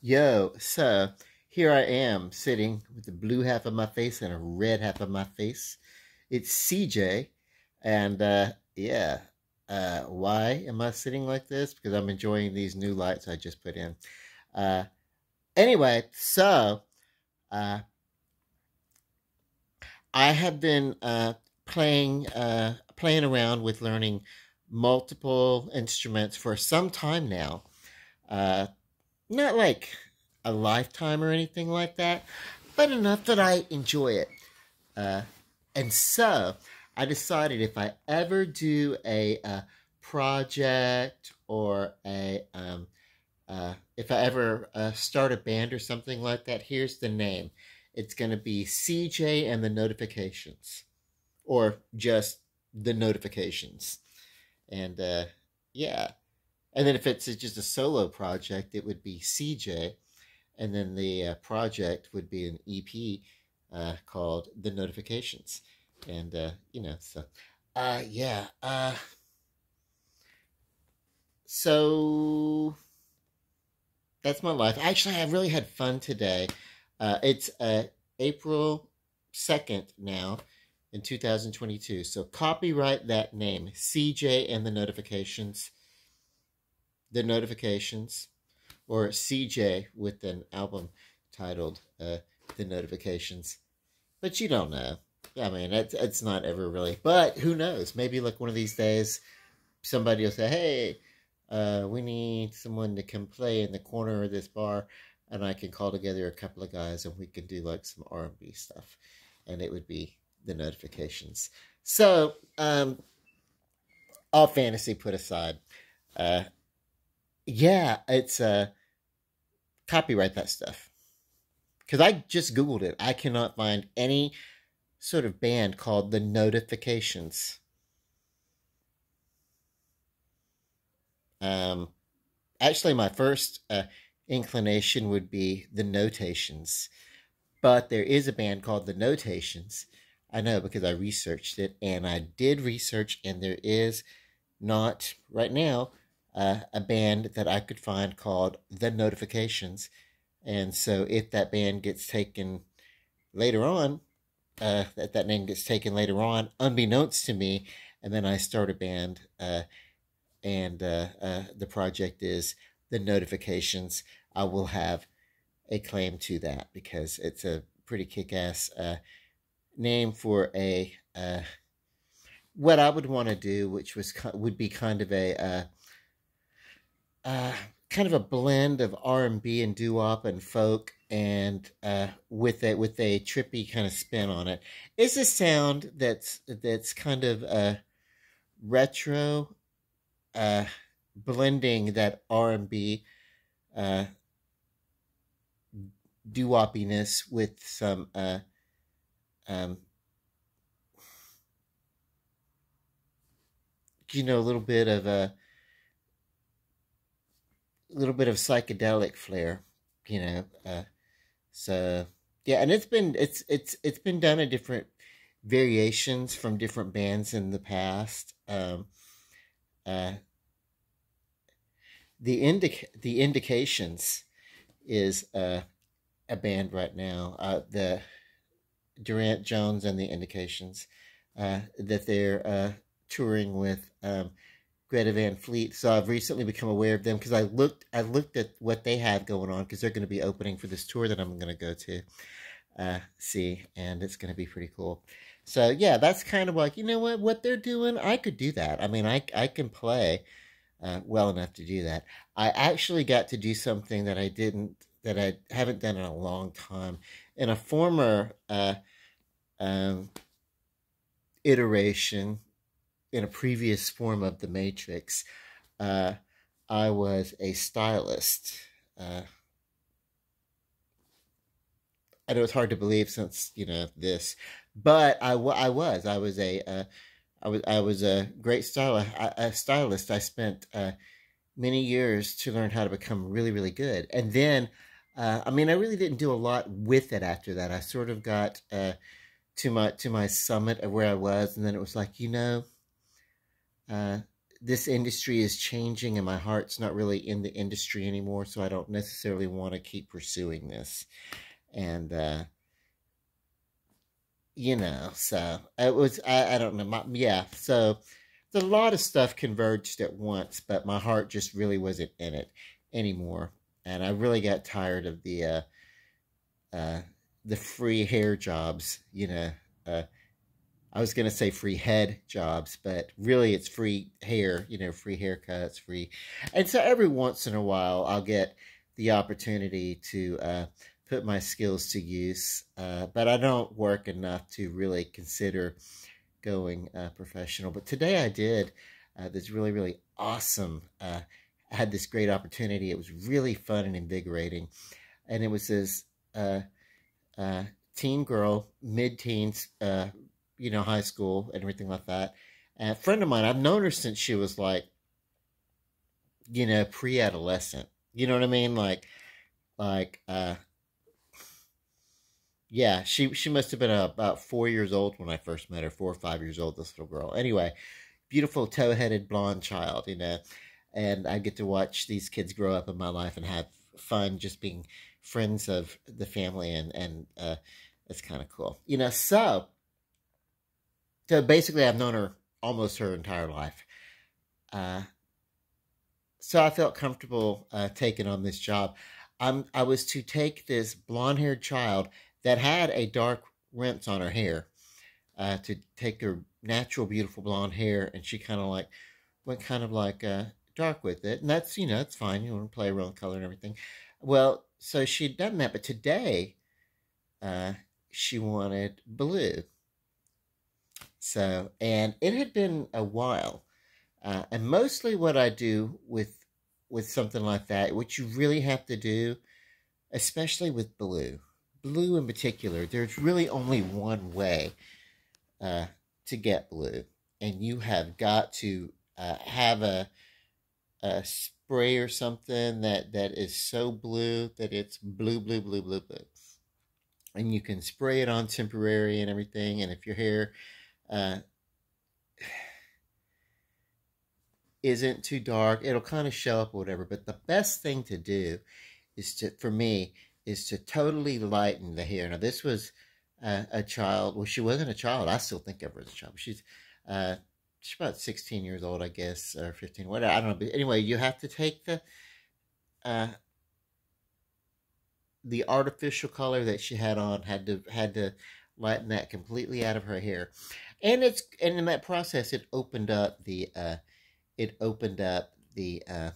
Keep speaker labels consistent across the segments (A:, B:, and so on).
A: Yo, so here I am sitting with the blue half of my face and a red half of my face. It's CJ, and uh, yeah, uh, why am I sitting like this? Because I'm enjoying these new lights I just put in. Uh, anyway, so uh, I have been uh, playing uh, playing around with learning multiple instruments for some time now. Uh, not like a lifetime or anything like that, but enough that I enjoy it. Uh, and so I decided if I ever do a, a project or a um, uh, if I ever uh, start a band or something like that, here's the name. It's going to be CJ and the Notifications, or just the Notifications. And uh, yeah, and then if it's just a solo project, it would be CJ. And then the uh, project would be an EP uh, called The Notifications. And, uh, you know, so, uh, yeah. Uh, so that's my life. Actually, I really had fun today. Uh, it's uh, April 2nd now in 2022. So copyright that name, CJ and the Notifications the notifications, or CJ with an album titled uh, The Notifications. But you don't know. I mean, it's, it's not ever really. But who knows? Maybe like one of these days, somebody will say, hey, uh, we need someone to come play in the corner of this bar. And I can call together a couple of guys and we can do like some R&B stuff. And it would be the notifications. So, um, all fantasy put aside, uh, yeah, it's uh copyright that stuff. Cuz I just googled it. I cannot find any sort of band called The Notifications. Um actually my first uh, inclination would be The Notations. But there is a band called The Notations. I know because I researched it and I did research and there is not right now uh, a band that I could find called The Notifications. And so if that band gets taken later on, uh, that that name gets taken later on, unbeknownst to me, and then I start a band, uh, and uh, uh, the project is The Notifications, I will have a claim to that because it's a pretty kick-ass uh, name for a what I would want to do, which was would be kind of a uh, kind of a blend of R and B and doo wop and folk, and uh, with a with a trippy kind of spin on it. It's a sound that's that's kind of uh, retro, uh, blending that R and B uh, doo woppiness with some uh, um, you know a little bit of a a little bit of psychedelic flair, you know. Uh, so yeah, and it's been it's it's it's been done in different variations from different bands in the past. Um, uh, the indic the indications is uh, a band right now. Uh, the Durand Jones and the Indications uh, that they're uh, touring with. Um, Greta Van Fleet. So I've recently become aware of them because I looked I looked at what they have going on because they're going to be opening for this tour that I'm going to go to uh, see, and it's going to be pretty cool. So yeah, that's kind of like you know what what they're doing. I could do that. I mean, I I can play uh, well enough to do that. I actually got to do something that I didn't that I haven't done in a long time. In a former uh, um, iteration in a previous form of the Matrix, uh, I was a stylist. Uh, I know it's hard to believe since you know this, but I, I was I was a uh, I was I was a great stylist. A stylist. I spent uh, many years to learn how to become really really good, and then uh, I mean I really didn't do a lot with it after that. I sort of got uh, to my to my summit of where I was, and then it was like you know uh, this industry is changing and my heart's not really in the industry anymore, so I don't necessarily want to keep pursuing this. And, uh, you know, so it was, I, I don't know, my, yeah, so a lot of stuff converged at once, but my heart just really wasn't in it anymore. And I really got tired of the, uh, uh, the free hair jobs, you know, uh, I was going to say free head jobs, but really it's free hair, you know, free haircuts, free. And so every once in a while, I'll get the opportunity to uh, put my skills to use, uh, but I don't work enough to really consider going uh, professional. But today I did. Uh, this really, really awesome. Uh, I had this great opportunity. It was really fun and invigorating. And it was this uh, teen girl, mid-teens, you know, high school and everything like that. And a friend of mine, I've known her since she was like, you know, pre-adolescent. You know what I mean? Like, like, uh, yeah, she she must have been about four years old when I first met her, four or five years old. This little girl. Anyway, beautiful tow-headed blonde child, you know, and I get to watch these kids grow up in my life and have fun, just being friends of the family, and and uh, it's kind of cool, you know. So so basically, I've known her almost her entire life. Uh, so I felt comfortable uh, taking on this job. I'm, I was to take this blonde haired child that had a dark rinse on her hair uh, to take her natural, beautiful blonde hair, and she kind of like went kind of like uh, dark with it. And that's, you know, it's fine. You want to play around with color and everything. Well, so she'd done that, but today uh, she wanted blue. So, and it had been a while. Uh, and mostly what I do with with something like that, what you really have to do, especially with blue, blue in particular, there's really only one way uh, to get blue, and you have got to uh, have a a spray or something that that is so blue that it's blue, blue, blue, blue, blue, and you can spray it on temporary and everything. And if your hair uh, isn't too dark. It'll kind of show up or whatever. But the best thing to do is to, for me, is to totally lighten the hair. Now, this was uh, a child. Well, she wasn't a child. I still think of her as a child. She's, uh, she's about 16 years old, I guess, or 15, whatever. I don't know. But anyway, you have to take the, uh, the artificial color that she had on had to had to lighten that completely out of her hair and it's and in that process it opened up the uh, it opened up the uh,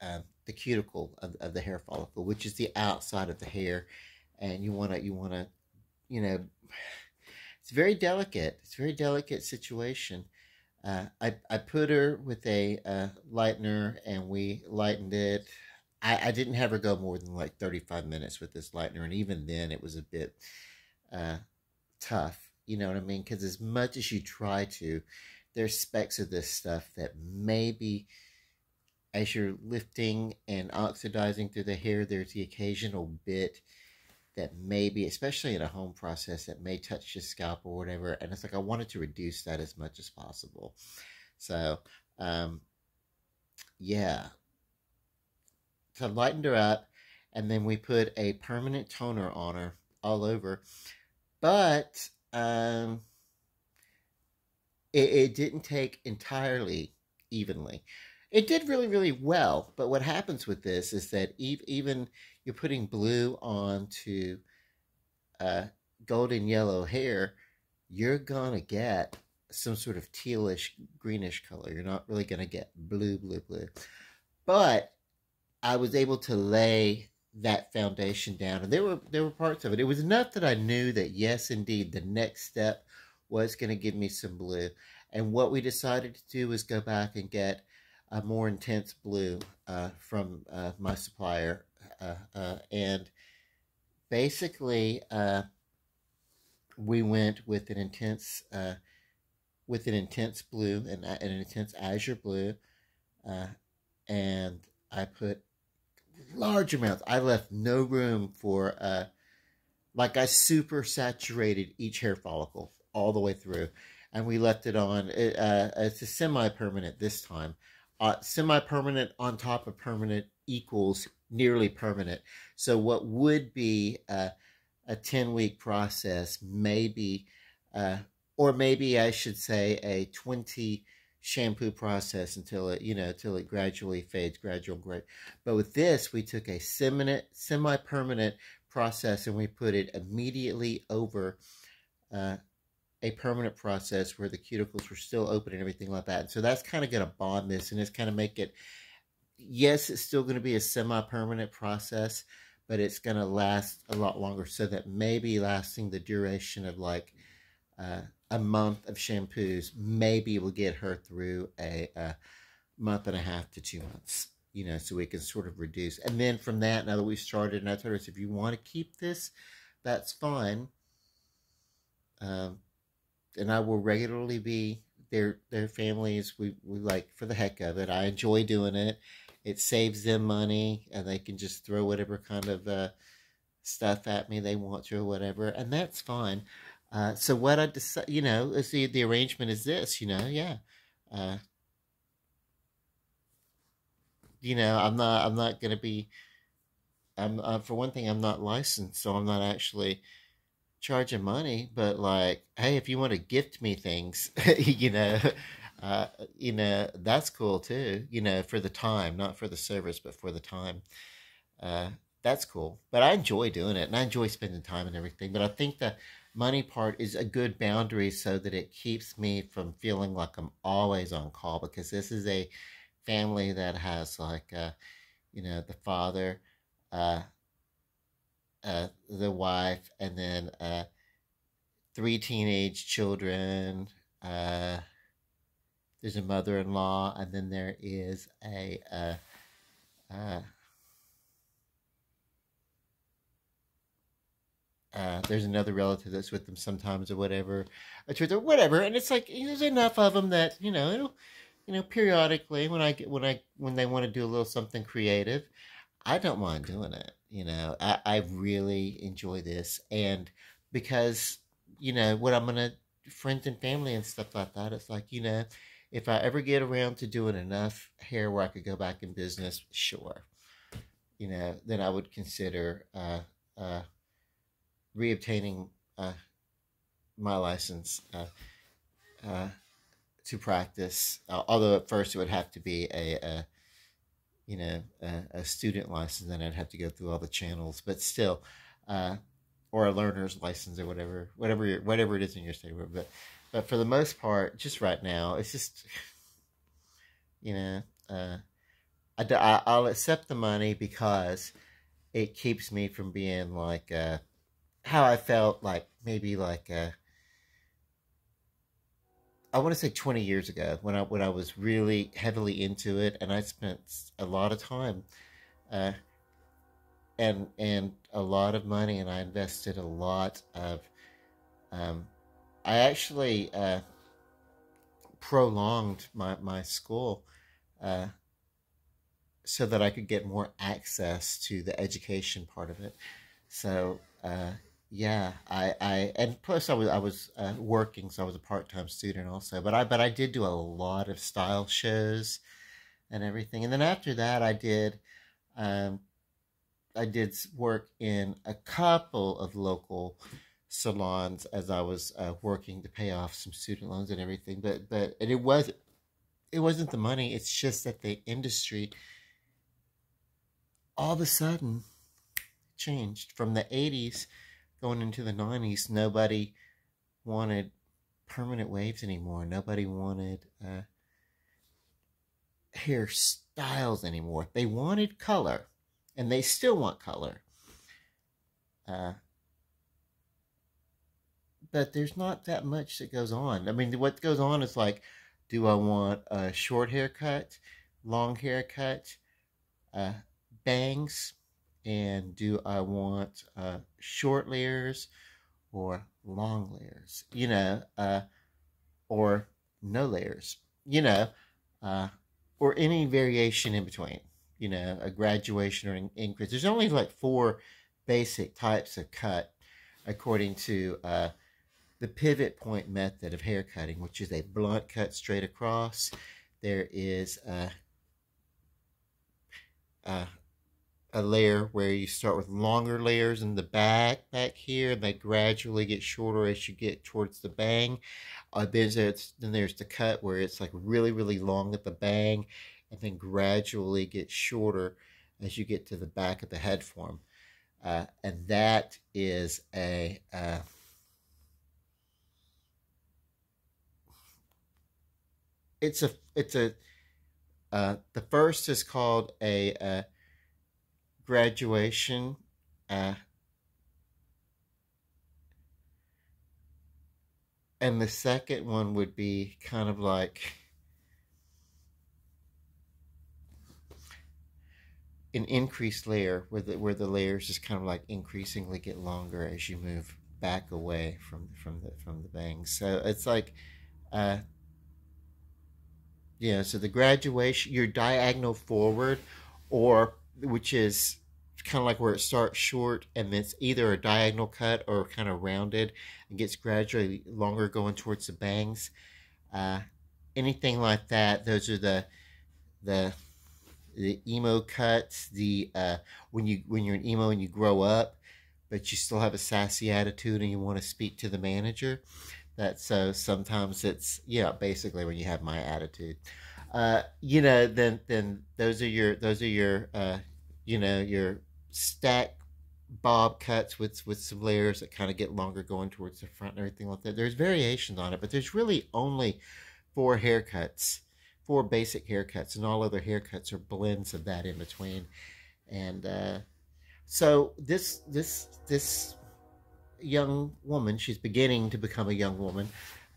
A: uh, the cuticle of, of the hair follicle, which is the outside of the hair, and you want to you want to you know it's very delicate. It's a very delicate situation. Uh, I I put her with a uh, lightener and we lightened it. I, I didn't have her go more than like 35 minutes with this lightener, and even then it was a bit uh, tough you know what I mean? Because as much as you try to, there's specks of this stuff that maybe as you're lifting and oxidizing through the hair, there's the occasional bit that maybe, especially in a home process, that may touch your scalp or whatever. And it's like I wanted to reduce that as much as possible. So, um, yeah. So I lightened her up, and then we put a permanent toner on her all over. But um, it, it didn't take entirely evenly. It did really, really well. But what happens with this is that even you're putting blue onto uh, golden yellow hair, you're going to get some sort of tealish, greenish color. You're not really going to get blue, blue, blue. But I was able to lay that foundation down. And there were there were parts of it. It was enough that I knew that yes, indeed, the next step was going to give me some blue. And what we decided to do was go back and get a more intense blue uh, from uh, my supplier, uh, uh and basically uh, we went with an intense uh, with an intense blue and an intense azure blue, and I put large amounts. I left no room for, uh, like I super saturated each hair follicle all the way through. and we left it on. Uh, it's a semi-permanent this time. Uh, semi-permanent on top of permanent equals nearly permanent. So what would be a, a 10-week process, maybe, uh, or maybe I should say a 20 shampoo process until it, you know, until it gradually fades, gradual gray. But with this, we took a semi-permanent process and we put it immediately over uh, a permanent process where the cuticles were still open and everything like that. And so that's kind of going to bond this and it's kind of make it, yes, it's still going to be a semi-permanent process, but it's going to last a lot longer so that maybe lasting the duration of like uh, a month of shampoos, maybe we'll get her through a, a month and a half to two months you know, so we can sort of reduce. And then from that, now that we've started, and I told her, if you want to keep this, that's fine. Um, and I will regularly be their their families. We we like for the heck of it. I enjoy doing it. It saves them money, and they can just throw whatever kind of uh, stuff at me they want to, or whatever, and that's fine. Uh, so what I decide, you know, is the the arrangement is this, you know, yeah. Uh, you know, I'm not I'm not gonna be. I'm uh, for one thing, I'm not licensed, so I'm not actually charging money, but like, hey, if you want to gift me things, you know, uh, you know, that's cool too, you know, for the time, not for the service, but for the time. Uh, that's cool. But I enjoy doing it and I enjoy spending time and everything. But I think the money part is a good boundary so that it keeps me from feeling like I'm always on call because this is a family that has like, uh, you know, the father, uh, uh, the wife, and then uh, three teenage children. Uh, there's a mother-in-law, and then there is a uh, uh, uh, there's another relative that's with them sometimes or whatever, or whatever, and it's like there's enough of them that you know it'll, you know, periodically when I get when I when they want to do a little something creative, I don't mind doing it. You know, I, I really enjoy this. And because, you know, what I'm to, friends and family and stuff like that, it's like, you know, if I ever get around to doing enough hair where I could go back in business, sure. You know, then I would consider uh, uh, reobtaining uh, my license uh, uh, to practice. Uh, although at first it would have to be a, a you know, a, a, student license, then I'd have to go through all the channels. But still, uh, or a learner's license or whatever, whatever, whatever it is in your state. But, but for the most part, just right now, it's just, you know, I, I'll accept the money because it keeps me from being like, how I felt like maybe like, uh, I want to say 20 years ago when I when I was really heavily into it, and I spent a lot of time, uh, and and a lot of money, and I invested a lot of. Um, I actually uh, prolonged my my school, uh, so that I could get more access to the education part of it. So uh, yeah, I, I and plus I was I was uh, working, so I was a part time student also. But I but I did do a lot of style shows and everything. And then after that, I did um, I did work in a couple of local salons as I was uh, working to pay off some student loans and everything. But but and it was it wasn't the money. It's just that the industry all of a sudden changed from the eighties going into the 90s, nobody wanted permanent waves anymore. Nobody wanted uh, hairstyles anymore. They wanted color, and they still want color. Uh, but there's not that much that goes on. I mean, what goes on is like, do I want a short haircut, long haircut, uh, bangs, and do I want uh, short layers or long layers, you know, uh, or no layers, you know, uh, or any variation in between, you know, a graduation or an increase. There's only like four basic types of cut according to uh, the pivot point method of hair cutting, which is a blunt cut straight across. There is a, a, a layer where you start with longer layers in the back, back here, and they gradually get shorter as you get towards the bang. Uh, there's then there's the cut where it's like really, really long at the bang, and then gradually gets shorter as you get to the back of the head form. Uh, and that is a uh, it's a it's a uh, the first is called a, a uh, graduation uh, and the second one would be kind of like an increased layer where the where the layers just kind of like increasingly get longer as you move back away from from the from the bangs. So it's like uh yeah, so the graduation you're diagonal forward or which is kind of like where it starts short and it's either a diagonal cut or kind of rounded and gets gradually longer going towards the bangs. Uh, anything like that, those are the the the emo cuts, the uh, when you when you're an emo and you grow up, but you still have a sassy attitude and you want to speak to the manager. That so sometimes it's yeah, basically when you have my attitude. Uh, you know, then then those are your those are your uh, you know your stack bob cuts with with some layers that kind of get longer going towards the front and everything like that. There's variations on it, but there's really only four haircuts four basic haircuts, and all other haircuts are blends of that in between. And uh, so this this this young woman, she's beginning to become a young woman,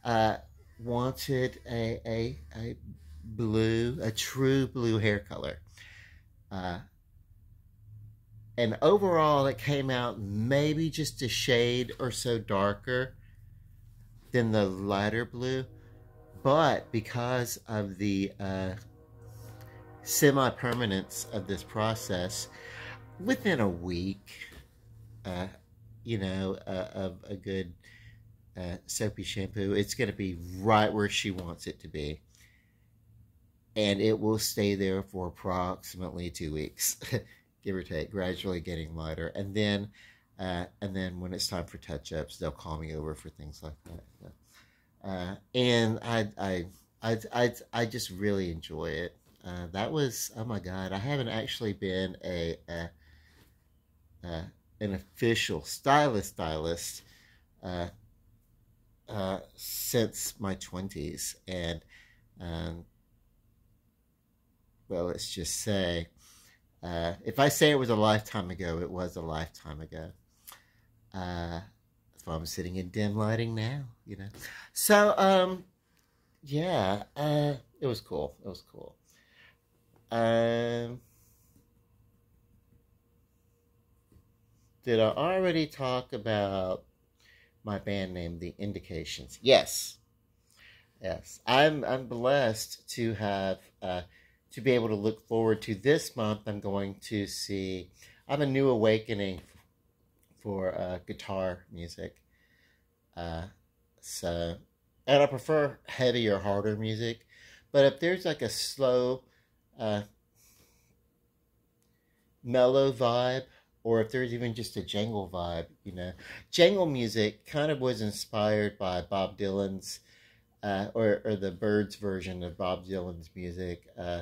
A: uh, wanted a, a a blue, a true blue hair color. Uh, and overall, it came out maybe just a shade or so darker than the lighter blue but because of the uh, semi permanence of this process, within a week, uh, you know, uh, of a good uh, soapy shampoo, it's going to be right where she wants it to be. And it will stay there for approximately two weeks, give or take, gradually getting lighter. And then, uh, and then when it's time for touch ups, they'll call me over for things like that. Uh, and I, I, I, I, I just really enjoy it. Uh, that was oh my god! I haven't actually been a, a, a an official stylist stylist uh, uh, since my twenties, and um, well, let's just say uh, if I say it was a lifetime ago, it was a lifetime ago. Uh, why I'm sitting in dim lighting now, you know. So, um, yeah, uh, it was cool. It was cool. Um, did I already talk about my band name, The Indications? Yes. Yes. I'm, I'm blessed to have, uh, to be able to look forward to this month. I'm going to see, I'm a new awakening for uh, guitar music. Uh, so, and I prefer heavier, harder music. But if there's like a slow, uh, mellow vibe, or if there's even just a jangle vibe, you know, jangle music kind of was inspired by Bob Dylan's, uh, or or the Byrds version of Bob Dylan's music. Uh,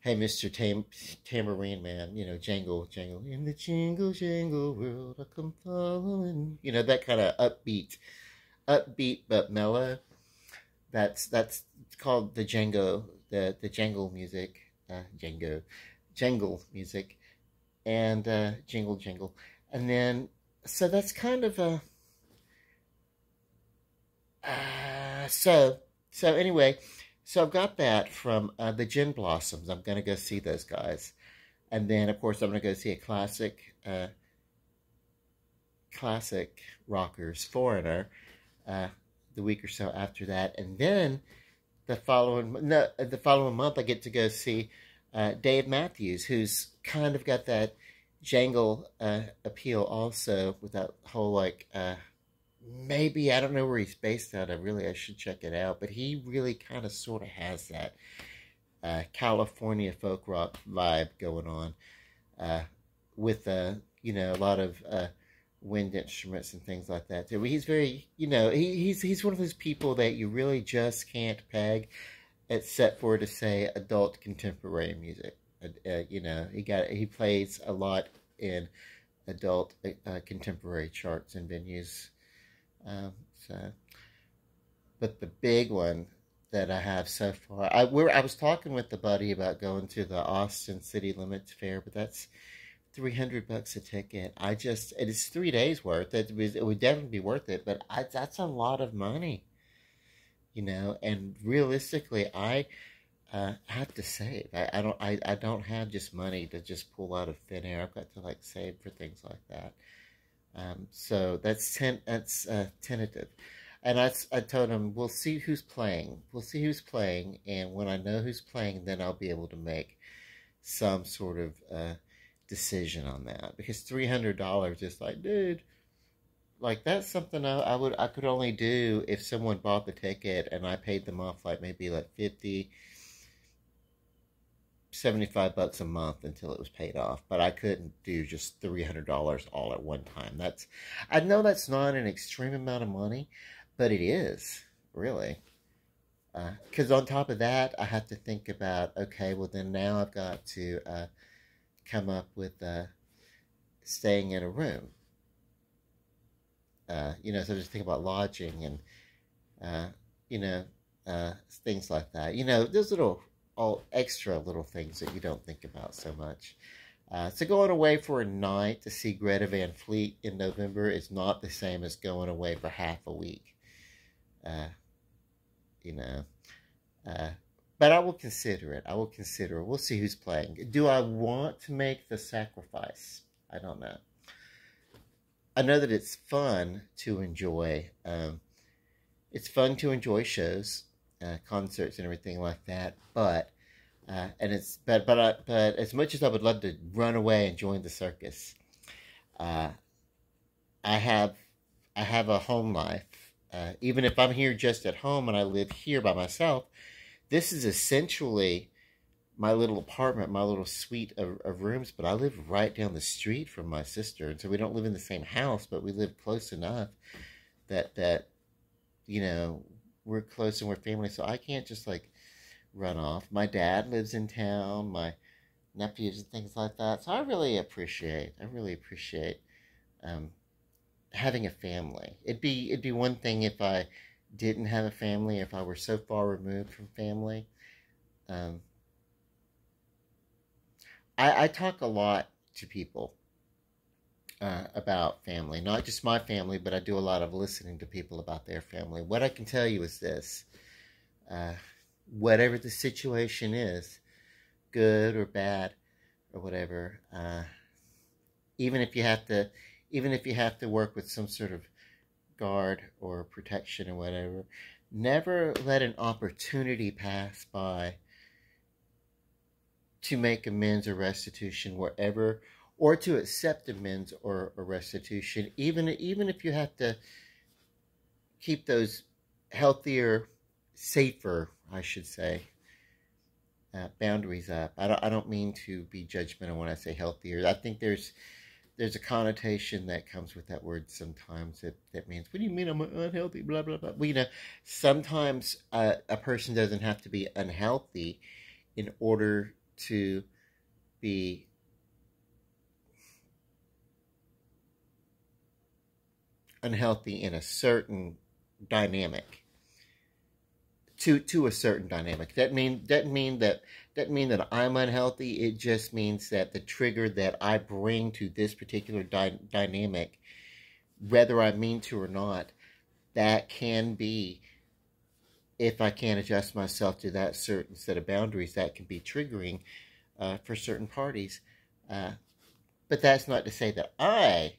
A: hey, Mr. Tam- Tambourine Man, you know, jangle, jangle. In the jingle, jangle world, I come following. You know, that kind of upbeat, upbeat but mellow. That's that's called the Django, the, the jangle music, uh, Django, jangle music, and uh, jingle, jingle. And then, so that's kind of a, uh, so, so anyway, so I've got that from uh, the Gin Blossoms. I'm going to go see those guys. And then, of course, I'm going to go see a classic, uh, classic rockers, Foreigner, uh, the week or so after that. And then the following, no, the following month, I get to go see uh, Dave Matthews, who's kind of got that jangle uh, appeal also with that whole, like, uh, maybe I don't know where he's based out of. Really, I should check it out. But he really kind of sort of has that uh, California folk rock vibe going on, uh, with uh, you know a lot of uh, wind instruments and things like that. So he's very, you know, he, he's he's one of those people that you really just can't peg, except for to say adult contemporary music. Uh, you know, he got he plays a lot in adult uh, contemporary charts and venues. Um, so, but the big one that I have so far, I we're I was talking with the buddy about going to the Austin City Limits Fair, but that's three hundred bucks a ticket. I just it is three days worth. It was it would definitely be worth it, but I, that's a lot of money, you know. And realistically, I uh, have to save. I, I don't I, I don't have just money to just pull out of thin air. I've got to like save for things like that. Um, so that's ten that's uh, tentative. And I, I told him, we'll see who's playing. We'll see who's playing. And when I know who's playing, then I'll be able to make some sort of uh, decision on that. Because $300 is like, dude, like that's something I, I would I could only do if someone bought the ticket and I paid them off like maybe like 50 75 bucks a month until it was paid off but i couldn't do just $300 all at one time. That's i know that's not an extreme amount of money but it is really. Because uh, on top of that i have to think about okay well then now i've got to uh, come up with uh, staying in a room. Uh, you know so just think about lodging and uh, you know uh, things like that. You know those little all extra little things that you don't think about so much. Uh, so going away for a night to see Greta Van Fleet in November is not the same as going away for half a week. Uh, you know, uh, but I will consider it. I will consider it. We'll see who's playing. Do I want to make the sacrifice? I don't know. I know that it's fun to enjoy. Um, it's fun to enjoy shows uh, concerts and everything like that. But uh, and it's but but uh, but as much as I would love to run away and join the circus, uh, I have I have a home life. Uh, even if I'm here just at home and I live here by myself, this is essentially my little apartment, my little suite of, of rooms. But I live right down the street from my sister, and so we don't live in the same house, but we live close enough that that you know we're close and we're family, so I can't just like run off. My dad lives in town, my nephews and things like that. So I really appreciate, I really appreciate um, having a family. It'd be it'd be one thing if I didn't have a family, if I were so far removed from family. Um, I, I talk a lot to people uh, about family. Not just my family, but I do a lot of listening to people about their family. What I can tell you is this uh, whatever the situation is, good or bad or whatever, uh, even if you have to, even if you have to work with some sort of guard or protection or whatever, never let an opportunity pass by to make amends or restitution wherever or to accept amends or, restitution, even even if you have to keep those healthier, safer, I should say, uh, boundaries up. I don't I don't mean to be judgmental when I say healthier. I think there's there's a connotation that comes with that word sometimes that, that means what do you mean i'm unhealthy blah blah blah well you know sometimes uh, a person doesn't have to be unhealthy in order to be unhealthy in a certain dynamic. To to a certain dynamic. That mean that mean that that mean that i'm unhealthy. It just means that the trigger that i bring to this particular dy- dynamic whether i mean to or not that can be if i can't adjust myself to that certain set of boundaries that can be triggering uh, for certain parties uh, but that's not to say that i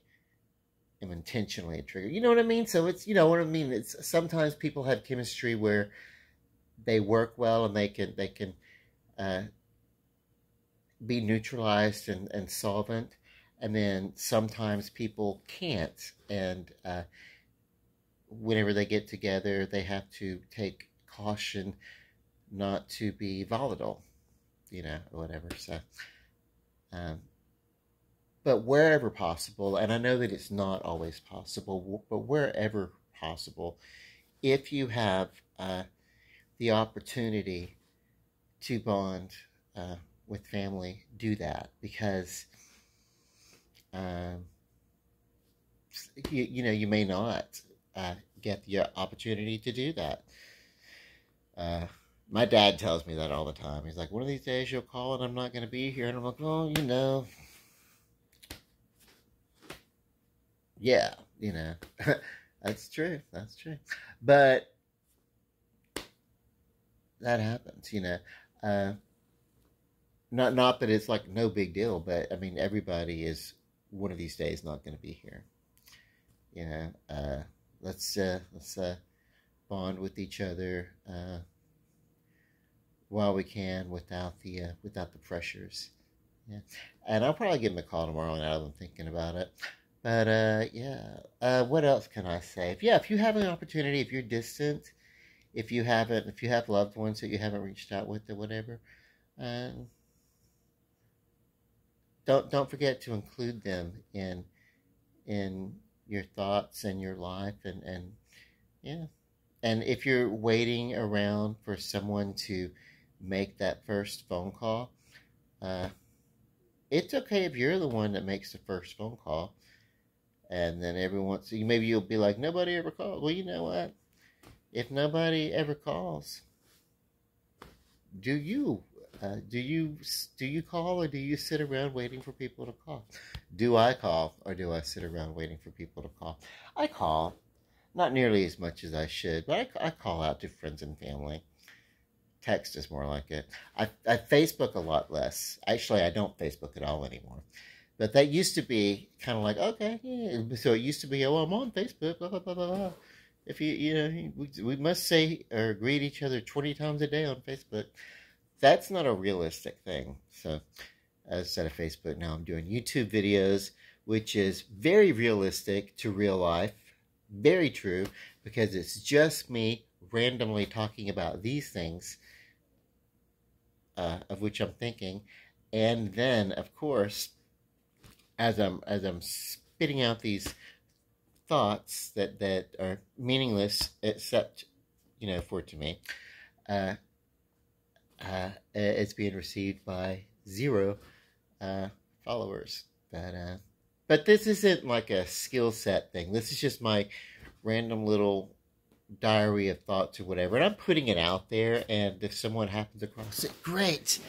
A: am intentionally a trigger. You know what I mean? So it's you know what I mean. It's sometimes people have chemistry where they work well and they can they can uh, be neutralized and, and solvent, and then sometimes people can't. And uh, whenever they get together, they have to take caution not to be volatile, you know, or whatever. So, um, but wherever possible, and I know that it's not always possible, but wherever possible, if you have uh, the opportunity to bond uh, with family, do that because um, you, you know you may not uh, get the opportunity to do that. Uh, my dad tells me that all the time. He's like, one of these days you'll call and I'm not going to be here. And I'm like, oh, you know, yeah, you know, that's true. That's true. But that happens, you know. Uh, not not that it's like no big deal, but I mean everybody is one of these days not going to be here. You know, uh, let's uh, let's uh, bond with each other uh, while we can without the uh, without the pressures. Yeah, and I'll probably give him a call tomorrow that I'm thinking about it. But uh, yeah, uh, what else can I say? If, yeah, if you have an opportunity, if you're distant, if you haven't, if you have loved ones that you haven't reached out with or whatever, uh, don't don't forget to include them in in your thoughts and your life and and yeah. And if you're waiting around for someone to make that first phone call uh, it's okay if you're the one that makes the first phone call and then everyone so maybe you'll be like nobody ever called well you know what if nobody ever calls do you uh, do you do you call or do you sit around waiting for people to call? Do I call or do I sit around waiting for people to call? I call, not nearly as much as I should, but I, I call out to friends and family. Text is more like it. I, I Facebook a lot less. Actually, I don't Facebook at all anymore. But that used to be kind of like, okay, yeah. So it used to be, oh, I'm on Facebook, blah, blah, blah, blah. If you, you know, we, we must say or greet each other 20 times a day on Facebook that's not a realistic thing. So, instead of Facebook, now I'm doing YouTube videos, which is very realistic to real life, very true, because it's just me randomly talking about these things uh, of which I'm thinking, and then, of course, as I'm as I'm spitting out these thoughts that that are meaningless except you know for to me. Uh, uh, it's being received by zero uh, followers. But uh, but this isn't like a skill set thing. This is just my random little diary of thoughts or whatever, and I'm putting it out there. And if someone happens across it, great.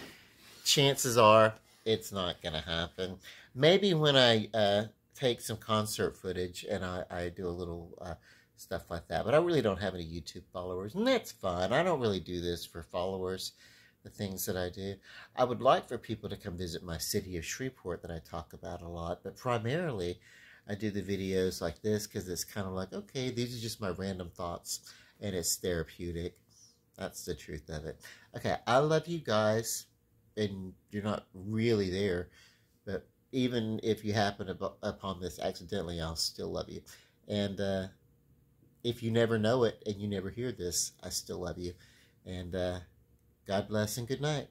A: Chances are it's not going to happen. Maybe when I uh, take some concert footage and I, I do a little uh, stuff like that. But I really don't have any YouTube followers, and that's fine. I don't really do this for followers the things that I do. I would like for people to come visit my city of Shreveport that I talk about a lot, but primarily I do the videos like this because it's kind of like, okay, these are just my random thoughts and it's therapeutic. That's the truth of it. Okay, I love you guys, and you're not really there, even if you happen upon this accidentally, I'll still love you. And uh, if you never know it and you never hear this, I still love you. And uh, God bless and good night.